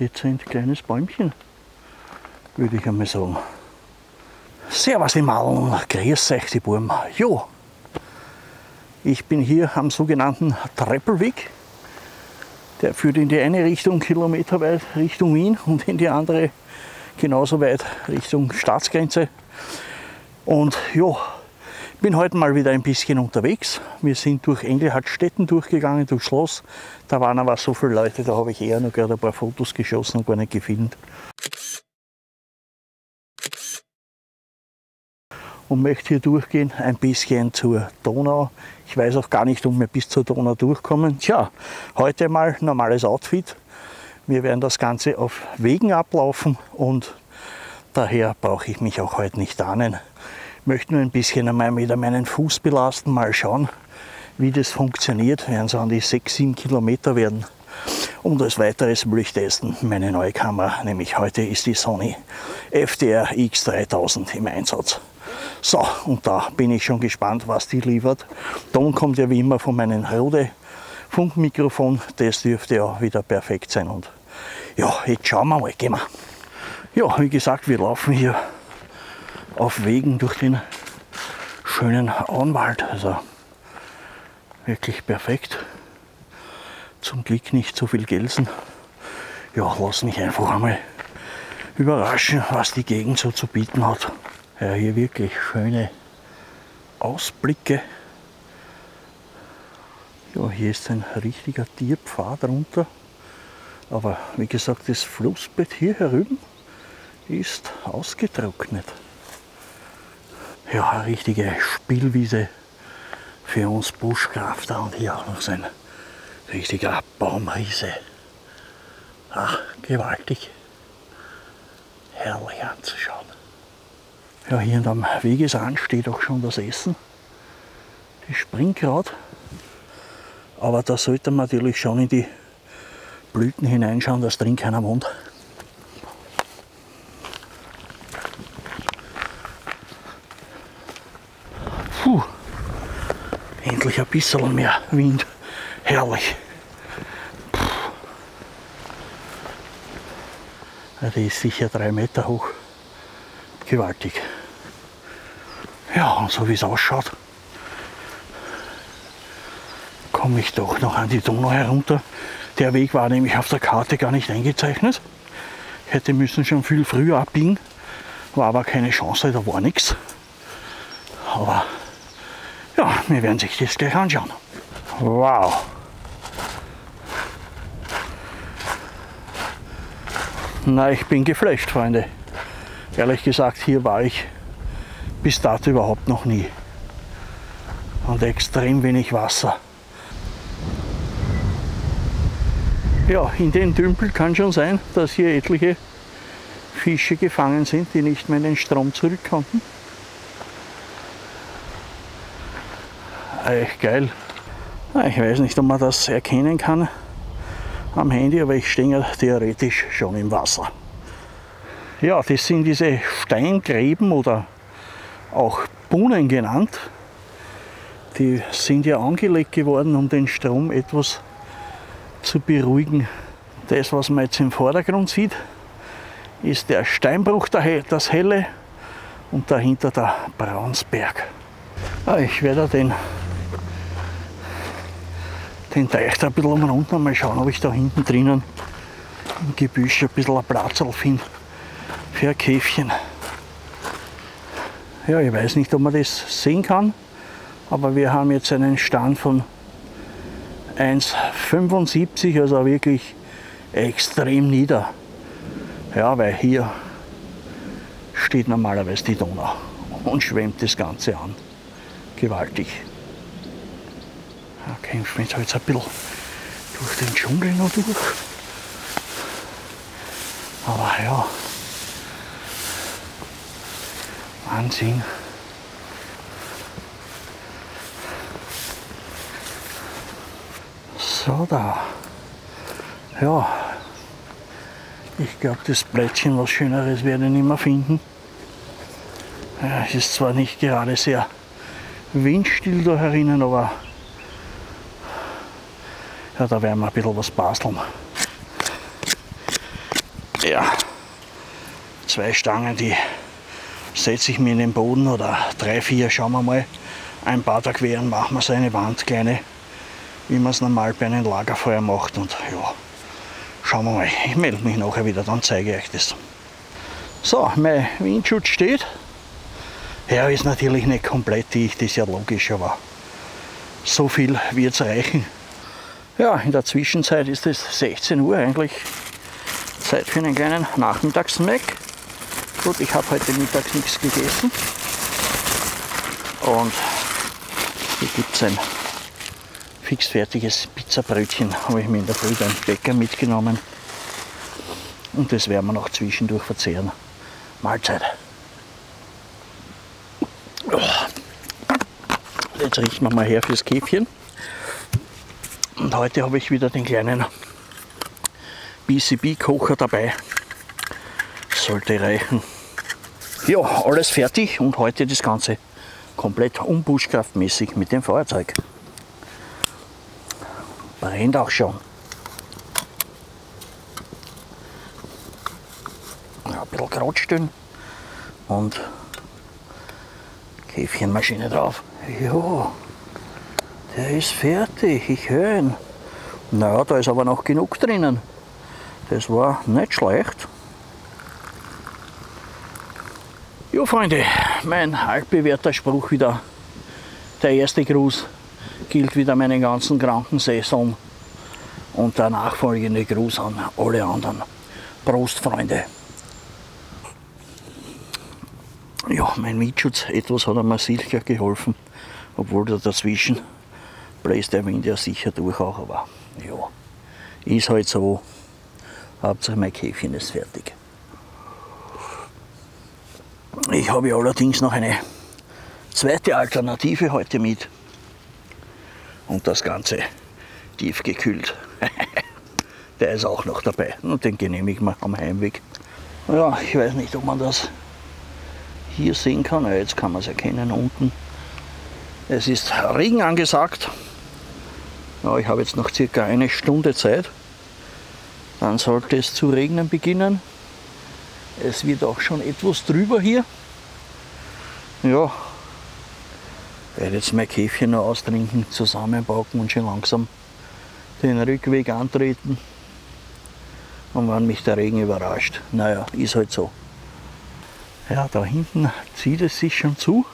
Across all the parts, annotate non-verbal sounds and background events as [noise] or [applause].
Dezent kleines Bäumchen, würde ich einmal sagen. Servus im Malen, grüß euch die Burm. Jo, ich bin hier am sogenannten Treppelweg. Der führt in die eine Richtung kilometerweit Richtung Wien und in die andere genauso weit Richtung Staatsgrenze. Und ja, bin heute mal wieder ein bisschen unterwegs. Wir sind durch Engelhardtstetten durchgegangen, durchs Schloss. Da waren aber so viele Leute, da habe ich eher noch gerade ein paar Fotos geschossen und gar nicht gefilmt. Und möchte hier durchgehen, ein bisschen zur Donau. Ich weiß auch gar nicht, ob wir bis zur Donau durchkommen. Tja, heute mal normales Outfit. Wir werden das Ganze auf Wegen ablaufen und daher brauche ich mich auch heute nicht ahnen möchte nur ein bisschen einmal wieder meinen Fuß belasten, mal schauen, wie das funktioniert. Werden so an die 6, 7 Kilometer werden. Und als weiteres will ich testen meine neue Kamera, nämlich heute ist die Sony FDR X3000 im Einsatz. So, und da bin ich schon gespannt, was die liefert. Ton kommt ja wie immer von meinem Rode Funkmikrofon, das dürfte ja wieder perfekt sein. Und ja, jetzt schauen wir mal, gehen wir. Ja, wie gesagt, wir laufen hier auf Wegen durch den schönen Auenwald. Also wirklich perfekt. Zum Glück nicht so viel Gelsen. Ja, lass mich einfach einmal überraschen, was die Gegend so zu bieten hat. Ja, hier wirklich schöne Ausblicke. Ja, hier ist ein richtiger Tierpfad runter. Aber wie gesagt, das Flussbett hier herüben ist ausgetrocknet ja, eine richtige Spielwiese für uns Buschkrafter und hier auch noch so ein richtiger Baumriese. Ach, gewaltig. Herrlich anzuschauen. Ja, hier am Wegesrand steht auch schon das Essen. Die Springkraut. Aber da sollte man natürlich schon in die Blüten hineinschauen, dass drin keiner wohnt. Endlich ein bisschen mehr Wind. Herrlich. Puh. Der ist sicher drei Meter hoch. Gewaltig. Ja, und so wie es ausschaut, komme ich doch noch an die Donau herunter. Der Weg war nämlich auf der Karte gar nicht eingezeichnet. Hätte müssen schon viel früher abbiegen, war aber keine Chance, da war nichts. Aber ja, wir werden sich das gleich anschauen. Wow. Na, ich bin geflasht, Freunde. Ehrlich gesagt, hier war ich bis dato überhaupt noch nie. Und extrem wenig Wasser. Ja, in den Dümpel kann schon sein, dass hier etliche Fische gefangen sind, die nicht mehr in den Strom zurück echt geil. Ich weiß nicht, ob man das erkennen kann am Handy, aber ich stehe ja theoretisch schon im Wasser. Ja, das sind diese Steingräben oder auch Buhnen genannt. Die sind ja angelegt geworden, um den Strom etwas zu beruhigen. Das, was man jetzt im Vordergrund sieht, ist der Steinbruch, das helle, und dahinter der Braunsberg. Ah, ich werde den den Teich da ein bisschen umrunter. Mal schauen, ob ich da hinten drinnen im Gebüsch ein bisschen Platz finde für ein Käfchen. Ja, ich weiß nicht, ob man das sehen kann, aber wir haben jetzt einen Stand von 1,75, also wirklich extrem nieder. Ja, weil hier steht normalerweise die Donau und schwemmt das Ganze an. Gewaltig. Kämpfen wir jetzt ein bisschen durch den Dschungel noch durch. Aber ja, Wahnsinn. So, da. Ja, ich glaube, das Blättchen, was Schöneres werde ich nicht mehr finden. Ja, es ist zwar nicht gerade sehr windstill da herinnen, aber ja, da werden wir ein bisschen was basteln. Ja, zwei Stangen, die setze ich mir in den Boden oder drei, vier, schauen wir mal. Ein paar da queren machen wir so eine Wand, kleine, wie man es normal bei einem Lagerfeuer macht. Und ja, schauen wir mal. Ich melde mich nachher wieder, dann zeige ich euch das. So, mein Windschutz steht. Ja, ist natürlich nicht komplett dicht, ist ja logisch, aber so viel wird es reichen. Ja, in der Zwischenzeit ist es 16 Uhr eigentlich. Zeit für einen kleinen Nachmittagssnack. Gut, ich habe heute mittags nichts gegessen. Und hier gibt es ein fixfertiges Pizzabrötchen, habe ich mir in der Früh beim Bäcker mitgenommen. Und das werden wir noch zwischendurch verzehren. Mahlzeit. Jetzt richten wir mal her fürs Käfchen. Und heute habe ich wieder den kleinen BCB-Kocher dabei. Sollte reichen. Ja, alles fertig und heute das Ganze komplett unbuschkraftmäßig mit dem Feuerzeug. Brennt auch schon. Ja, ein bisschen Kratzstellen und Käfchenmaschine drauf. Ja, der ist fertig, ich höre ihn. Naja, da ist aber noch genug drinnen. Das war nicht schlecht. Jo Freunde, mein altbewährter Spruch wieder. Der erste Gruß gilt wieder meinen ganzen Krankensaison und der nachfolgende Gruß an alle anderen. Prost Freunde! Ja, mein Mietschutz, etwas hat mir sicher geholfen, obwohl da dazwischen bläst der Wind ja sicher durch auch, aber ja, ist halt so. Hauptsache mein Käfchen ist fertig. Ich habe allerdings noch eine zweite Alternative heute mit. Und das Ganze tiefgekühlt. [laughs] Der ist auch noch dabei und den genehmigen wir am Heimweg. Ja, ich weiß nicht, ob man das hier sehen kann. Ja, jetzt kann man es erkennen unten. Es ist Regen angesagt. Ja, ich habe jetzt noch circa eine Stunde Zeit. Dann sollte es zu regnen beginnen. Es wird auch schon etwas drüber hier. Ja, werde jetzt mein Käfchen noch austrinken, zusammenpacken und schon langsam den Rückweg antreten. Und wenn mich der Regen überrascht, naja, ist halt so. Ja, da hinten zieht es sich schon zu.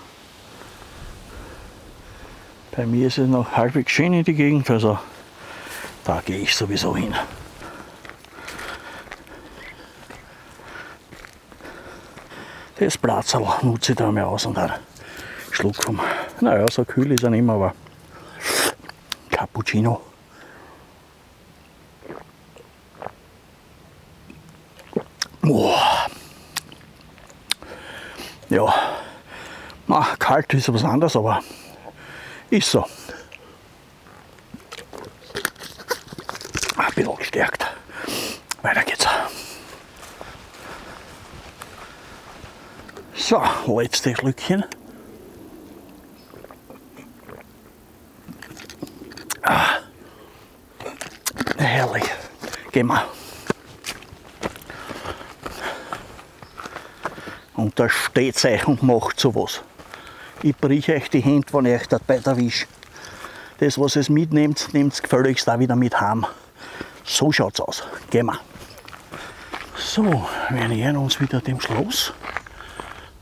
Bei mir ist es noch halbwegs schön in die Gegend, also da gehe ich sowieso hin. Das Platzl nutze ich da mal aus und einen Schluck vom, naja, so kühl ist er nicht mehr, aber Cappuccino. Boah. Ja, na, kalt ist was anderes, aber ist so. Ein bisschen gestärkt. Weiter geht's. So, letzte Schlückchen. Ah, herrlich. Gehen wir. Und da steht euch und macht sowas. Ich brich euch die Hände, wenn ich euch dabei erwische. Das, was ihr mitnehmt, nehmt es gefälligst auch wieder mit heim. So schaut's aus. Gehen wir. So, wir nähern uns wieder dem Schloss.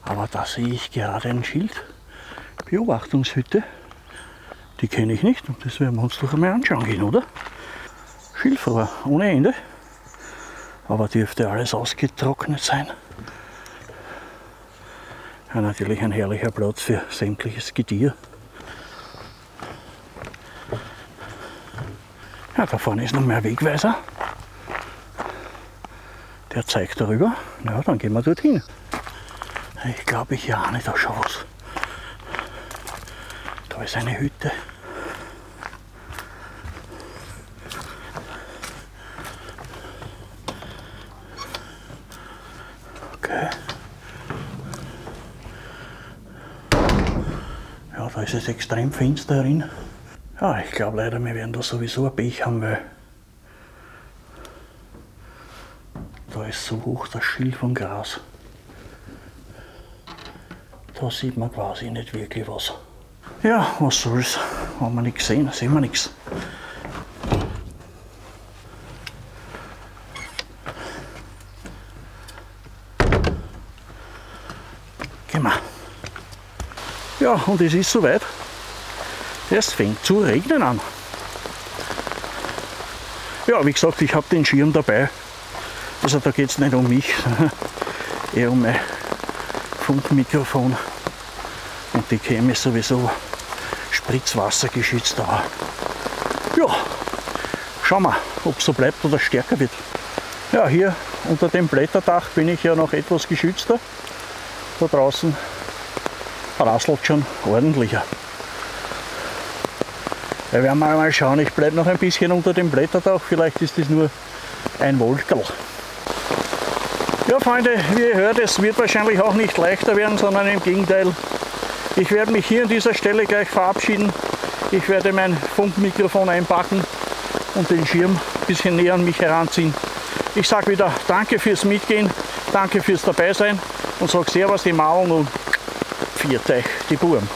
Aber da sehe ich gerade ein Schild. Beobachtungshütte. Die kenne ich nicht und das werden wir uns doch einmal anschauen gehen, oder? Schilfrohr ohne Ende. Aber dürfte alles ausgetrocknet sein. Ja, natürlich ein herrlicher Platz für sämtliches Getier. Ja, da vorne ist noch mehr Wegweiser. Der zeigt darüber. Na, dann gehen wir dorthin. Ich glaube, ich ahne da schon was. Da ist eine Hütte. Da ist es extrem finster drin. Ja, ich glaube leider, wir werden da sowieso ein Pech haben, weil Da ist so hoch das Schild von Gras. Da sieht man quasi nicht wirklich was. Ja, was soll's. Haben wir nichts gesehen, sehen wir nichts. Gehen wir. Ja, und es ist soweit. Es fängt zu regnen an. Ja, wie gesagt, ich habe den Schirm dabei. Also da geht es nicht um mich, [laughs] eher um mein Funkmikrofon. Und die käme sowieso spritzwassergeschützt. Aber ja, schauen wir, ob es so bleibt oder stärker wird. Ja, hier unter dem Blätterdach bin ich ja noch etwas geschützter. Da draußen rasselt schon ordentlicher. Da werden wir mal schauen, ich bleibe noch ein bisschen unter dem Blätterdach, vielleicht ist das nur ein Wolkerl. Ja Freunde, wie ihr hört, es wird wahrscheinlich auch nicht leichter werden, sondern im Gegenteil. Ich werde mich hier an dieser Stelle gleich verabschieden. Ich werde mein Funkmikrofon einpacken und den Schirm ein bisschen näher an mich heranziehen. Ich sage wieder danke fürs Mitgehen, danke fürs Dabeisein und sage Servus die Mauern und viert euch die Burm.